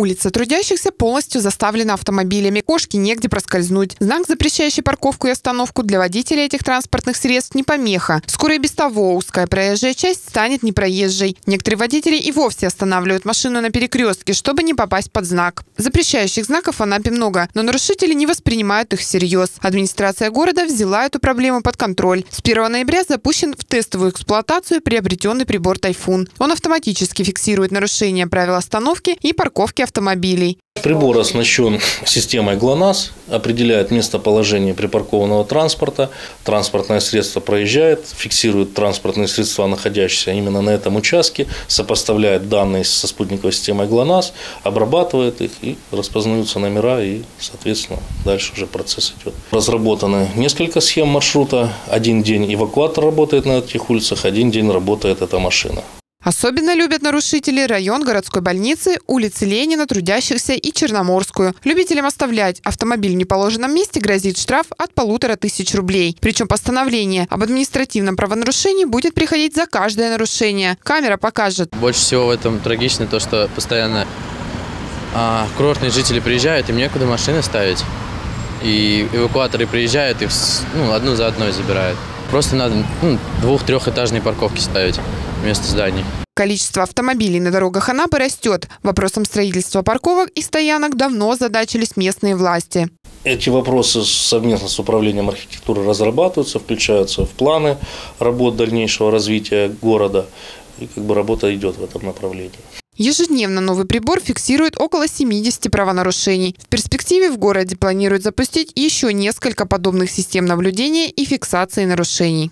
Улица трудящихся полностью заставлена автомобилями. Кошки негде проскользнуть. Знак, запрещающий парковку и остановку для водителей этих транспортных средств не помеха. Скоро и без того узкая проезжая часть станет непроезжей. Некоторые водители и вовсе останавливают машину на перекрестке, чтобы не попасть под знак. Запрещающих знаков в Анапе много, но нарушители не воспринимают их всерьез. Администрация города взяла эту проблему под контроль. С 1 ноября запущен в тестовую эксплуатацию приобретенный прибор «Тайфун». Он автоматически фиксирует нарушение правил остановки и парковки автомобилей. Прибор оснащен системой ГЛОНАСС, определяет местоположение припаркованного транспорта. Транспортное средство проезжает, фиксирует транспортные средства, находящиеся именно на этом участке, сопоставляет данные со спутниковой системой ГЛОНАСС, обрабатывает их и распознаются номера и, соответственно, дальше уже процесс идет. Разработаны несколько схем маршрута. Один день эвакуатор работает на этих улицах, один день работает эта машина. Особенно любят нарушители район городской больницы, улицы Ленина, Трудящихся и Черноморскую. Любителям оставлять автомобиль в неположенном месте грозит штраф от полутора тысяч рублей. Причем постановление об административном правонарушении будет приходить за каждое нарушение. Камера покажет. Больше всего в этом трагично то, что постоянно а, курортные жители приезжают, им некуда машины ставить. И эвакуаторы приезжают, их ну, одну за одной забирают. Просто надо ну, двух-трехэтажные парковки ставить вместо зданий. Количество автомобилей на дорогах Анапы растет. Вопросом строительства парковок и стоянок давно задачились местные власти. Эти вопросы совместно с управлением архитектуры разрабатываются, включаются в планы работ дальнейшего развития города. И как бы работа идет в этом направлении. Ежедневно новый прибор фиксирует около 70 правонарушений. В перспективе в городе планируют запустить еще несколько подобных систем наблюдения и фиксации нарушений.